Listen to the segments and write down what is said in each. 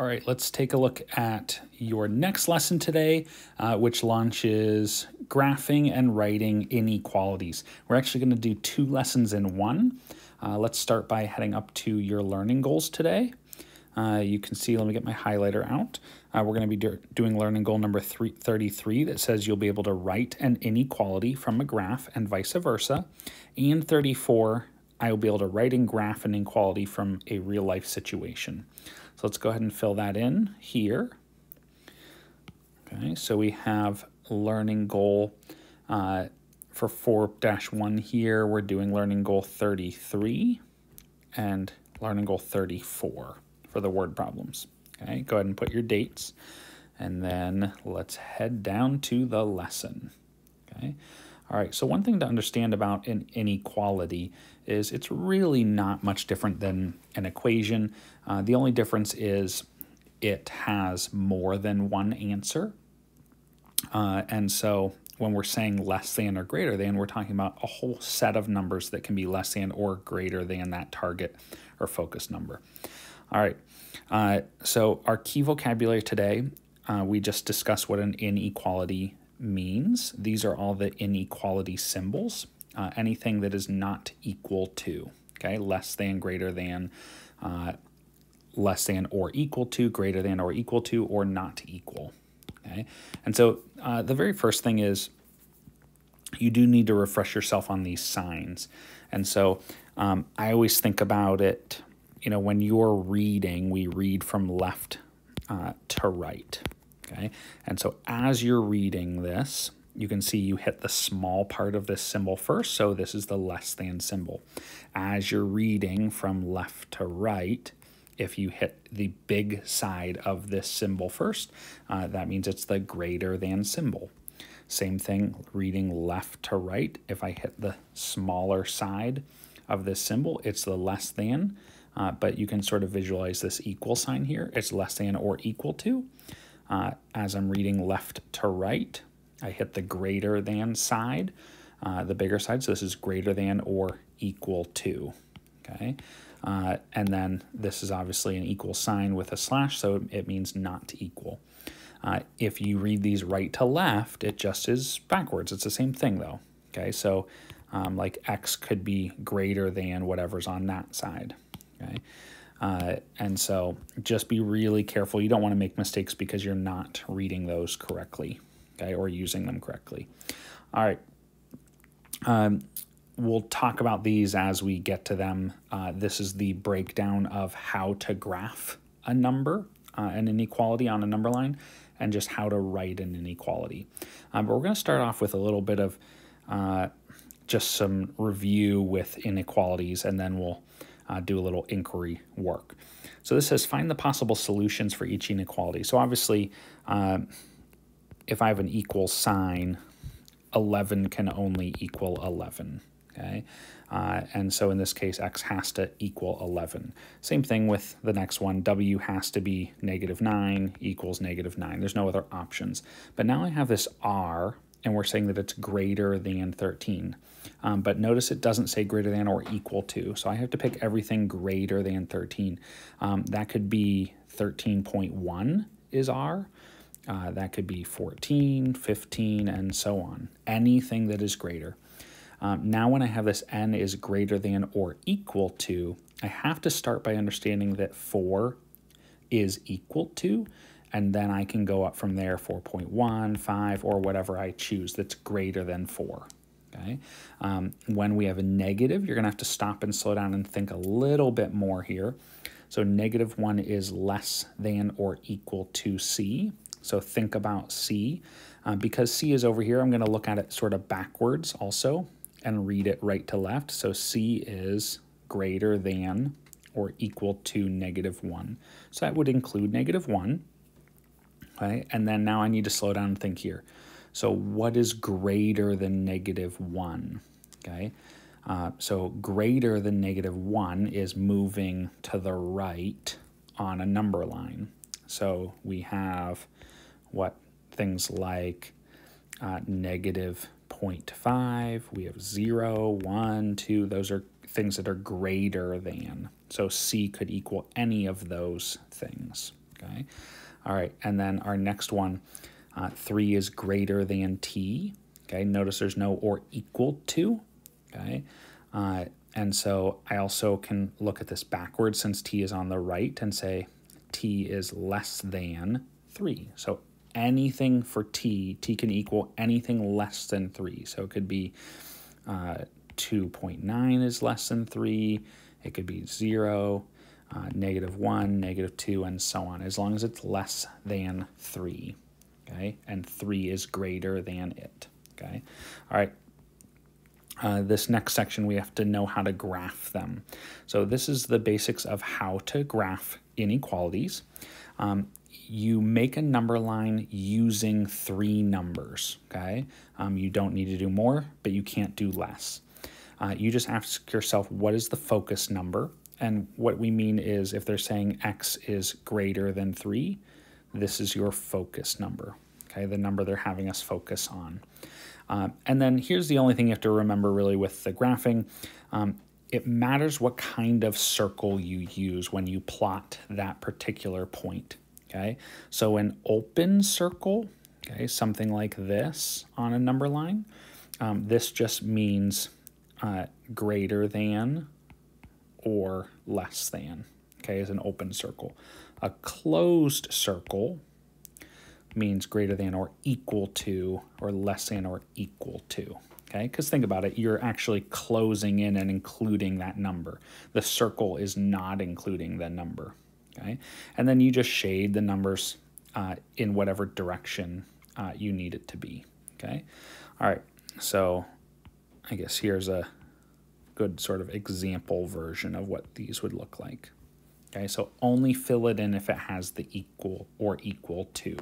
All right, let's take a look at your next lesson today, uh, which launches graphing and writing inequalities. We're actually going to do two lessons in one. Uh, let's start by heading up to your learning goals today. Uh, you can see, let me get my highlighter out. Uh, we're going to be do doing learning goal number three, 33 that says you'll be able to write an inequality from a graph and vice versa. And 34, I will be able to write and graph an inequality from a real life situation. So let's go ahead and fill that in here. Okay, so we have learning goal uh, for 4-1 here. We're doing learning goal 33 and learning goal 34 for the word problems. Okay, go ahead and put your dates and then let's head down to the lesson. Okay. All right, so one thing to understand about an inequality is it's really not much different than an equation. Uh, the only difference is it has more than one answer. Uh, and so when we're saying less than or greater than, we're talking about a whole set of numbers that can be less than or greater than that target or focus number. All right, uh, so our key vocabulary today, uh, we just discussed what an inequality means. These are all the inequality symbols. Uh, anything that is not equal to, okay, less than, greater than, uh, less than or equal to, greater than or equal to, or not equal. Okay, and so uh, the very first thing is you do need to refresh yourself on these signs. And so um, I always think about it, you know, when you're reading, we read from left uh, to right. Okay, and so as you're reading this, you can see you hit the small part of this symbol first, so this is the less than symbol. As you're reading from left to right, if you hit the big side of this symbol first, uh, that means it's the greater than symbol. Same thing, reading left to right, if I hit the smaller side of this symbol, it's the less than, uh, but you can sort of visualize this equal sign here. It's less than or equal to. Uh, as I'm reading left to right, I hit the greater than side, uh, the bigger side. So this is greater than or equal to. Okay. Uh, and then this is obviously an equal sign with a slash, so it means not equal. Uh, if you read these right to left, it just is backwards. It's the same thing though. Okay, so um, like x could be greater than whatever's on that side. Okay. Uh, and so just be really careful. You don't want to make mistakes because you're not reading those correctly, okay, or using them correctly. All right. Um, we'll talk about these as we get to them. Uh, this is the breakdown of how to graph a number, uh, an inequality on a number line, and just how to write an inequality. Um, but we're going to start off with a little bit of uh, just some review with inequalities, and then we'll uh, do a little inquiry work. So this says find the possible solutions for each inequality. So obviously, uh, if I have an equal sign, 11 can only equal 11, okay? Uh, and so in this case, x has to equal 11. Same thing with the next one, w has to be negative 9 equals negative 9. There's no other options. But now I have this r, and we're saying that it's greater than 13. Um, but notice it doesn't say greater than or equal to, so I have to pick everything greater than 13. Um, that could be 13.1 is r. Uh, that could be 14, 15, and so on. Anything that is greater. Um, now when I have this n is greater than or equal to, I have to start by understanding that 4 is equal to, and then I can go up from there 4.1, 5, or whatever I choose that's greater than 4. Okay. Um, when we have a negative, you're going to have to stop and slow down and think a little bit more here. So negative 1 is less than or equal to c. So think about c. Uh, because c is over here, I'm going to look at it sort of backwards also and read it right to left. So c is greater than or equal to negative 1. So that would include negative 1. Okay, and then now I need to slow down and think here. So what is greater than negative 1? Okay, uh, so greater than negative 1 is moving to the right on a number line. So we have what things like uh, negative 0.5, we have 0, 1, 2, those are things that are greater than. So C could equal any of those things. okay? All right, and then our next one, uh, 3 is greater than t, okay? Notice there's no or equal to, okay? Uh, and so I also can look at this backwards since t is on the right and say t is less than 3. So anything for t, t can equal anything less than 3. So it could be uh, 2.9 is less than 3. It could be 0, uh, negative 1, negative 2, and so on, as long as it's less than 3. Okay, and 3 is greater than it. Okay, all right. Uh, this next section, we have to know how to graph them. So this is the basics of how to graph inequalities. Um, you make a number line using three numbers, okay? Um, you don't need to do more, but you can't do less. Uh, you just ask yourself, what is the focus number? And what we mean is if they're saying x is greater than 3, this is your focus number, okay, the number they're having us focus on. Uh, and then here's the only thing you have to remember really with the graphing. Um, it matters what kind of circle you use when you plot that particular point, okay? So an open circle, okay, something like this on a number line, um, this just means uh, greater than or less than, okay, is an open circle. A closed circle means greater than or equal to or less than or equal to. Okay, because think about it, you're actually closing in and including that number. The circle is not including the number. Okay, and then you just shade the numbers uh, in whatever direction uh, you need it to be. Okay, all right, so I guess here's a good sort of example version of what these would look like. Okay, so only fill it in if it has the equal or equal to.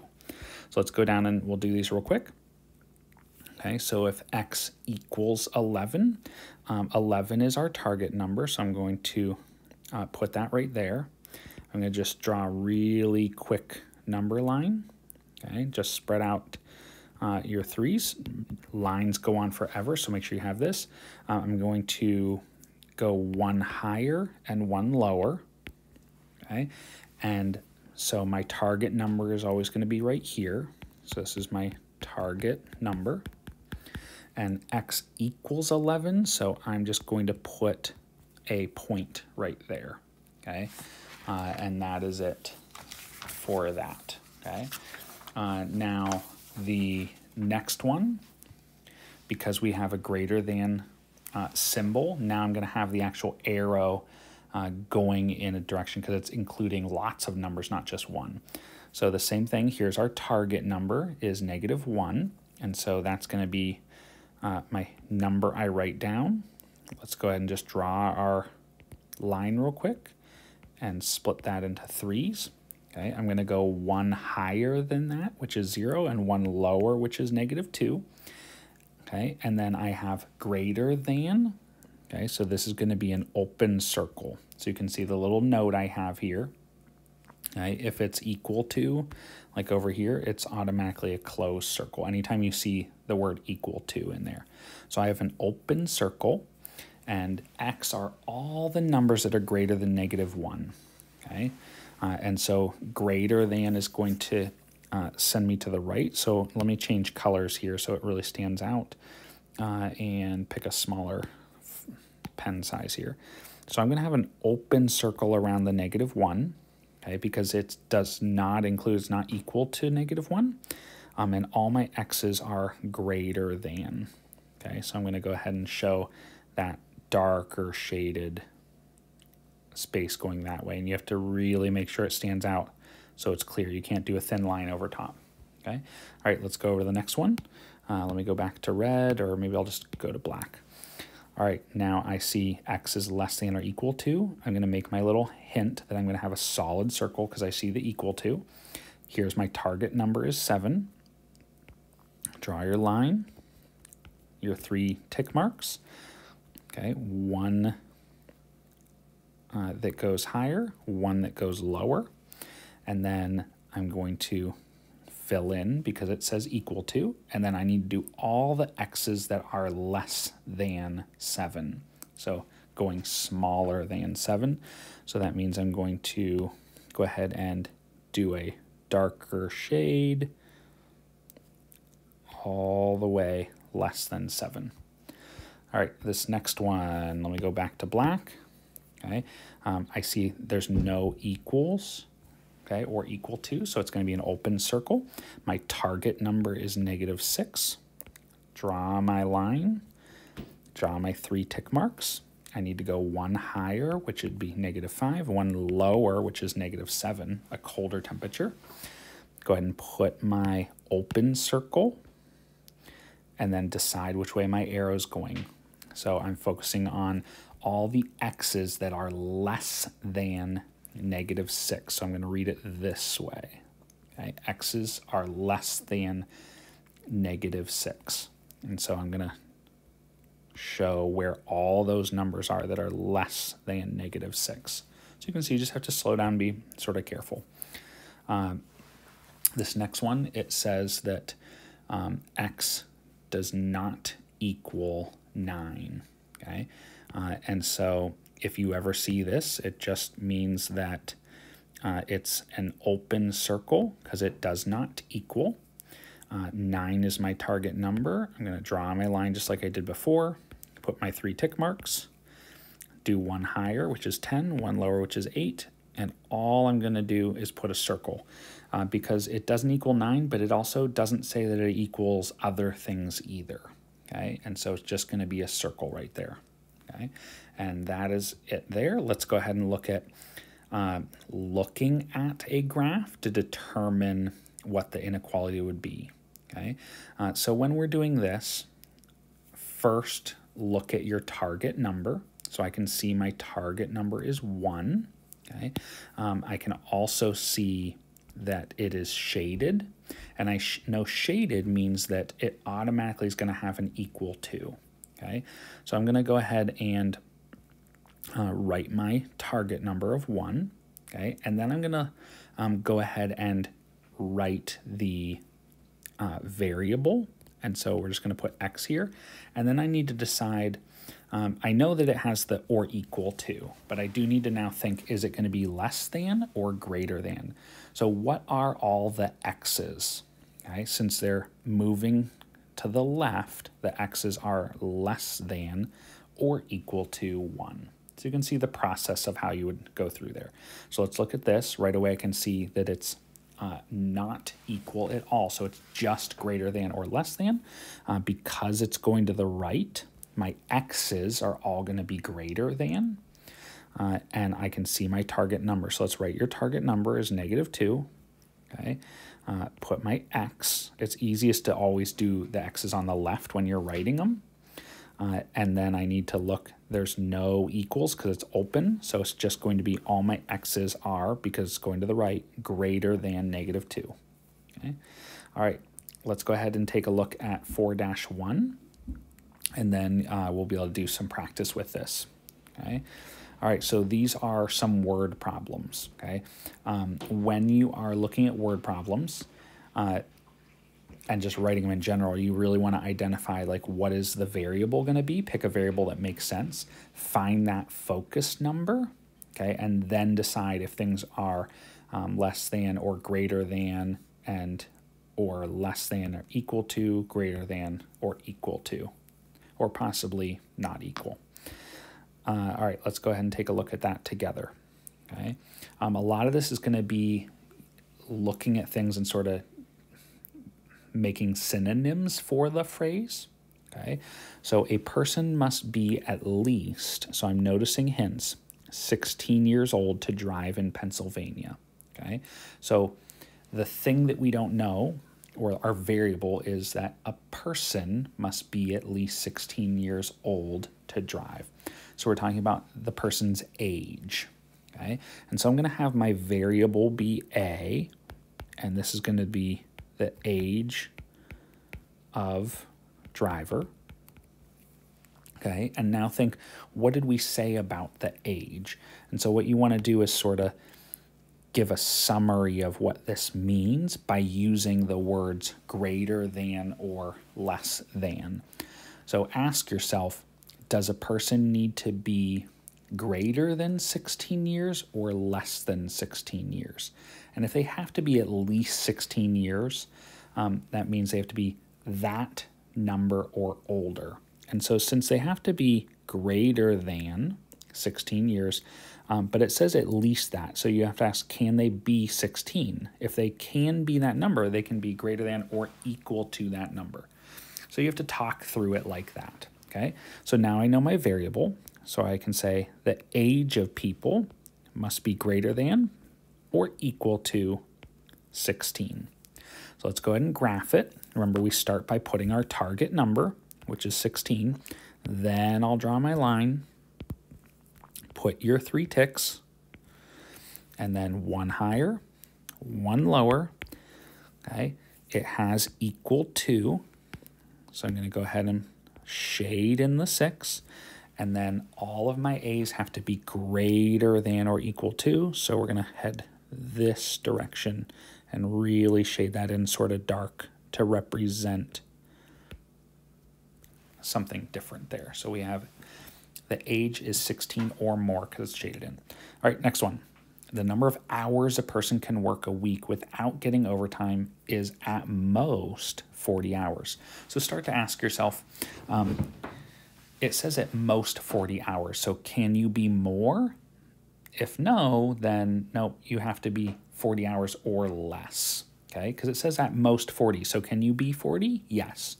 So let's go down and we'll do these real quick. Okay, so if x equals 11, um, 11 is our target number, so I'm going to uh, put that right there. I'm going to just draw a really quick number line. Okay, just spread out uh, your threes. Lines go on forever, so make sure you have this. Uh, I'm going to go one higher and one lower. Okay, and so my target number is always going to be right here. So this is my target number. And x equals 11, so I'm just going to put a point right there. Okay, uh, and that is it for that. Okay, uh, now the next one, because we have a greater than uh, symbol, now I'm going to have the actual arrow uh, going in a direction because it's including lots of numbers, not just one. So the same thing, here's our target number is negative 1, and so that's going to be uh, my number I write down. Let's go ahead and just draw our line real quick and split that into threes. Okay, I'm going to go one higher than that, which is 0, and one lower, which is negative 2. Okay, and then I have greater than. Okay, so this is going to be an open circle. So you can see the little note I have here. If it's equal to, like over here, it's automatically a closed circle anytime you see the word equal to in there. So I have an open circle, and x are all the numbers that are greater than negative 1. Okay, uh, and so greater than is going to uh, send me to the right. So let me change colors here so it really stands out uh, and pick a smaller pen size here. So I'm going to have an open circle around the negative 1, okay, because it does not include, it's not equal to negative 1. Um, and all my x's are greater than. Okay, so I'm going to go ahead and show that darker shaded space going that way. And you have to really make sure it stands out so it's clear. You can't do a thin line over top. Okay. All right, let's go over the next one. Uh, let me go back to red, or maybe I'll just go to black. All right, now I see x is less than or equal to. I'm going to make my little hint that I'm going to have a solid circle because I see the equal to. Here's my target number is 7. Draw your line, your three tick marks. Okay, one uh, that goes higher, one that goes lower, and then I'm going to fill in because it says equal to, and then I need to do all the x's that are less than 7. So going smaller than 7. So that means I'm going to go ahead and do a darker shade all the way less than 7. All right, this next one, let me go back to black. Okay, um, I see there's no equals, okay, or equal to, so it's going to be an open circle. My target number is negative 6. Draw my line, draw my three tick marks. I need to go one higher, which would be negative 5, one lower, which is negative 7, a colder temperature. Go ahead and put my open circle and then decide which way my arrow is going. So I'm focusing on all the x's that are less than negative 6. So I'm going to read it this way. Okay? x's are less than negative 6. And so I'm going to show where all those numbers are that are less than negative 6. So you can see you just have to slow down be sort of careful. Um, this next one, it says that um, x does not equal 9. Okay, uh, and so if you ever see this, it just means that uh, it's an open circle because it does not equal. Uh, 9 is my target number. I'm going to draw my line just like I did before, put my three tick marks, do one higher, which is 10, one lower, which is 8, and all I'm going to do is put a circle uh, because it doesn't equal 9, but it also doesn't say that it equals other things either. Okay, and so it's just going to be a circle right there. Okay, and that is it there. Let's go ahead and look at uh, looking at a graph to determine what the inequality would be. Okay, uh, so when we're doing this, first look at your target number. So I can see my target number is 1. Okay, um, I can also see that it is shaded. And I sh know shaded means that it automatically is going to have an equal to. Okay, so I'm going to go ahead and uh, write my target number of 1. Okay, and then I'm going to um, go ahead and write the uh, variable. And so we're just going to put x here. And then I need to decide um, I know that it has the or equal to, but I do need to now think, is it going to be less than or greater than? So what are all the x's? Okay, since they're moving to the left, the x's are less than or equal to 1. So you can see the process of how you would go through there. So let's look at this. Right away I can see that it's uh, not equal at all. So it's just greater than or less than. Uh, because it's going to the right, my x's are all going to be greater than. Uh, and I can see my target number. So let's write your target number is negative 2. Okay, uh, put my x. It's easiest to always do the x's on the left when you're writing them. Uh, and then I need to look, there's no equals because it's open. So it's just going to be all my x's are, because it's going to the right, greater than negative 2. Okay, all right, let's go ahead and take a look at 4-1 and then uh, we'll be able to do some practice with this. Okay. All right, so these are some word problems. Okay, um, when you are looking at word problems, uh, and just writing them in general, you really want to identify like what is the variable going to be. Pick a variable that makes sense. Find that focus number. Okay, and then decide if things are um, less than or greater than and or less than or equal to, greater than or equal to or possibly not equal. Uh, all right, let's go ahead and take a look at that together. Okay, um, a lot of this is going to be looking at things and sort of making synonyms for the phrase. Okay, so a person must be at least, so I'm noticing hints, 16 years old to drive in Pennsylvania. Okay, so the thing that we don't know or our variable is that a person must be at least 16 years old to drive. So we're talking about the person's age. Okay, and so I'm going to have my variable be a, and this is going to be the age of driver. Okay, and now think, what did we say about the age? And so what you want to do is sort of give a summary of what this means by using the words greater than or less than. So ask yourself, does a person need to be greater than 16 years or less than 16 years. And if they have to be at least 16 years, um, that means they have to be that number or older. And so since they have to be greater than 16 years, um, but it says at least that. So you have to ask, can they be 16? If they can be that number, they can be greater than or equal to that number. So you have to talk through it like that. Okay, so now I know my variable. So I can say the age of people must be greater than or equal to 16. So let's go ahead and graph it. Remember, we start by putting our target number, which is 16. Then I'll draw my line, put your three ticks, and then one higher, one lower. Okay, it has equal to. So I'm going to go ahead and shade in the six. And then all of my A's have to be greater than or equal to. So we're going to head this direction and really shade that in sort of dark to represent something different there. So we have the age is 16 or more because it's shaded in. All right, next one. The number of hours a person can work a week without getting overtime is at most 40 hours. So start to ask yourself, um, it says at most 40 hours. So can you be more? If no, then no, you have to be 40 hours or less. Okay, because it says at most 40. So can you be 40? Yes.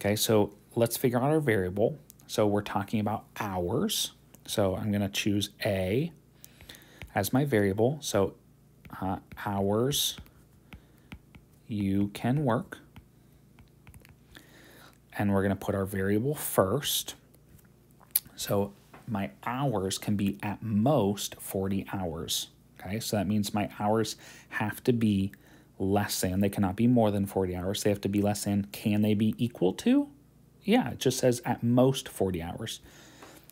Okay, so let's figure out our variable. So we're talking about hours. So I'm going to choose A as my variable. So uh, hours you can work. And we're going to put our variable first. So my hours can be at most 40 hours. Okay, so that means my hours have to be less than, they cannot be more than 40 hours. They have to be less than, can they be equal to? Yeah, it just says at most 40 hours.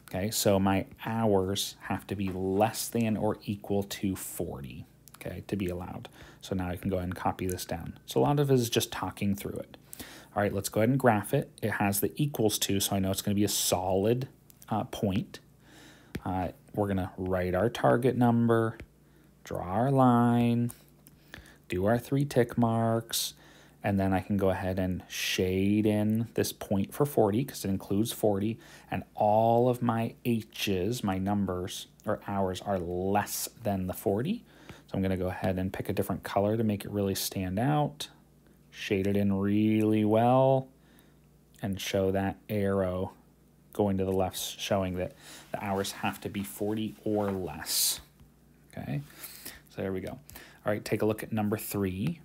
Okay, so my hours have to be less than or equal to 40, okay, to be allowed. So now I can go ahead and copy this down. So a lot of it is just talking through it. All right, let's go ahead and graph it. It has the equals to, so I know it's going to be a solid uh, point. Uh, we're going to write our target number, draw our line, do our three tick marks, and then I can go ahead and shade in this point for 40 because it includes 40 and all of my H's, my numbers or hours are less than the 40. So I'm going to go ahead and pick a different color to make it really stand out, shade it in really well, and show that arrow going to the left showing that the hours have to be 40 or less. Okay, so there we go. All right, take a look at number three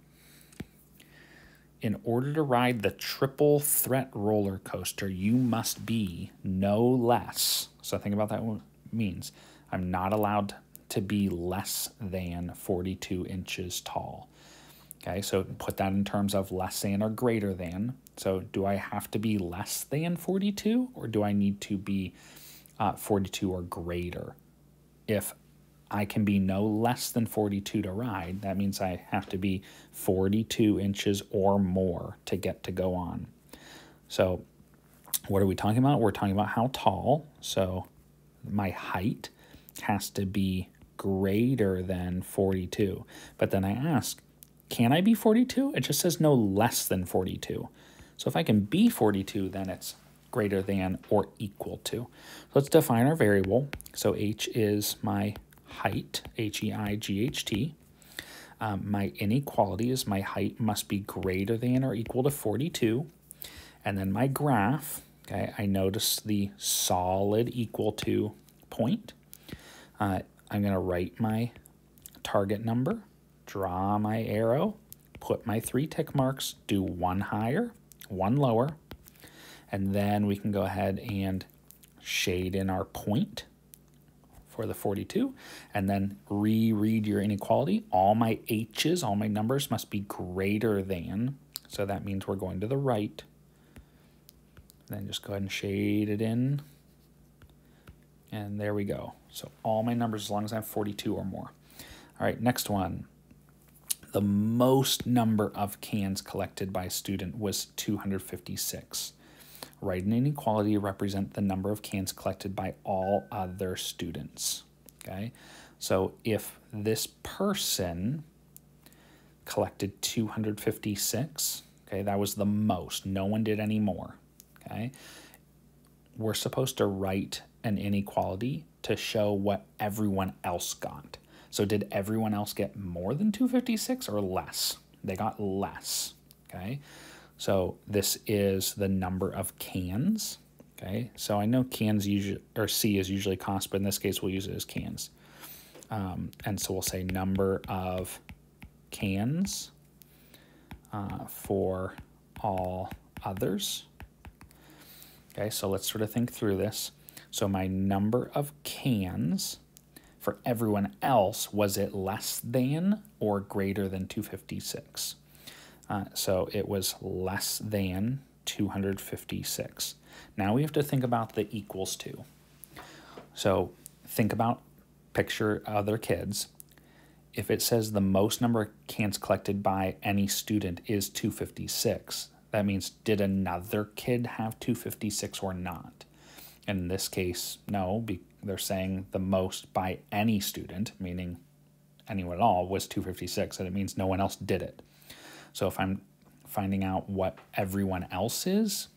in order to ride the triple threat roller coaster, you must be no less. So think about that what means. I'm not allowed to be less than 42 inches tall. Okay, so put that in terms of less than or greater than. So do I have to be less than 42 or do I need to be uh, 42 or greater? If I can be no less than 42 to ride. That means I have to be 42 inches or more to get to go on. So what are we talking about? We're talking about how tall. So my height has to be greater than 42. But then I ask, can I be 42? It just says no less than 42. So if I can be 42, then it's greater than or equal to. Let's define our variable. So h is my height, H-E-I-G-H-T. Um, my inequality is my height must be greater than or equal to 42. And then my graph, okay, I notice the solid equal to point. Uh, I'm going to write my target number, draw my arrow, put my three tick marks, do one higher, one lower, and then we can go ahead and shade in our point for the 42, and then reread your inequality. All my h's, all my numbers must be greater than, so that means we're going to the right. Then just go ahead and shade it in. And there we go. So all my numbers, as long as I have 42 or more. All right, next one. The most number of cans collected by a student was 256. Write an inequality represent the number of cans collected by all other students. Okay, so if this person collected 256, okay, that was the most. No one did any more. Okay, we're supposed to write an inequality to show what everyone else got. So did everyone else get more than 256 or less? They got less, okay? So this is the number of cans, okay? So I know cans usually, or C is usually cost, but in this case we'll use it as cans. Um, and so we'll say number of cans uh, for all others. Okay, so let's sort of think through this. So my number of cans for everyone else, was it less than or greater than 256? Uh, so it was less than 256. Now we have to think about the equals to. So think about, picture other kids. If it says the most number of cans collected by any student is 256, that means did another kid have 256 or not? In this case, no, they're saying the most by any student, meaning anyone at all, was 256, and it means no one else did it. So if I'm finding out what everyone else is,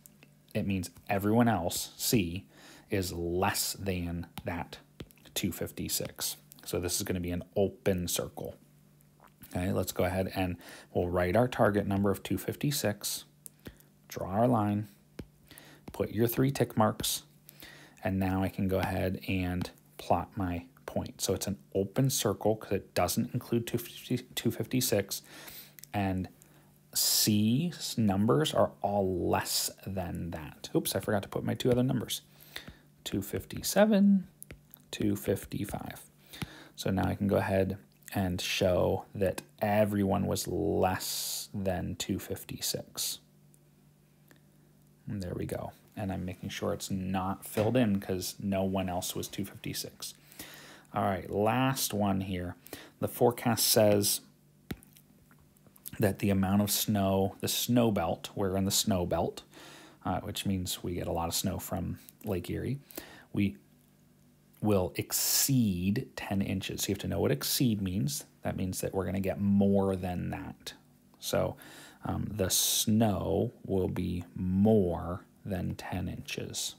it means everyone else, C, is less than that 256. So this is going to be an open circle. Okay, let's go ahead and we'll write our target number of 256, draw our line, put your three tick marks, and now I can go ahead and plot my point. So it's an open circle because it doesn't include 256 and C's numbers are all less than that. Oops, I forgot to put my two other numbers. 257, 255. So now I can go ahead and show that everyone was less than 256. And there we go and I'm making sure it's not filled in because no one else was 256. All right, last one here. The forecast says that the amount of snow, the snow belt, we're in the snow belt, uh, which means we get a lot of snow from Lake Erie, we will exceed 10 inches. So you have to know what exceed means. That means that we're going to get more than that. So um, the snow will be more than 10 inches.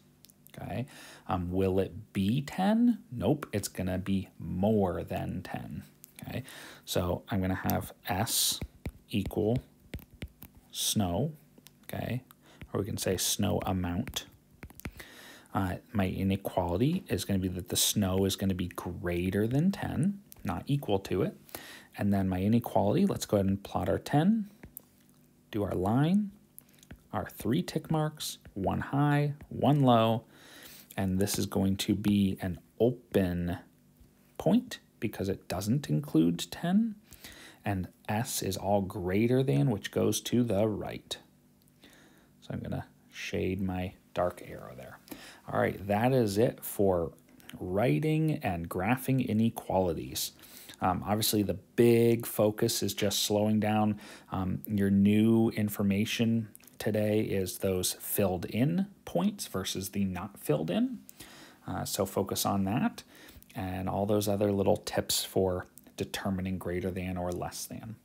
Okay, um, will it be 10? Nope, it's going to be more than 10. Okay, so I'm going to have S equal snow, okay, or we can say snow amount. Uh, my inequality is going to be that the snow is going to be greater than 10, not equal to it. And then my inequality, let's go ahead and plot our 10, do our line, our three tick marks, one high, one low, and this is going to be an open point because it doesn't include 10, and S is all greater than, which goes to the right. So I'm going to shade my dark arrow there. All right, that is it for writing and graphing inequalities. Um, obviously, the big focus is just slowing down um, your new information today is those filled in points versus the not filled in. Uh, so focus on that and all those other little tips for determining greater than or less than.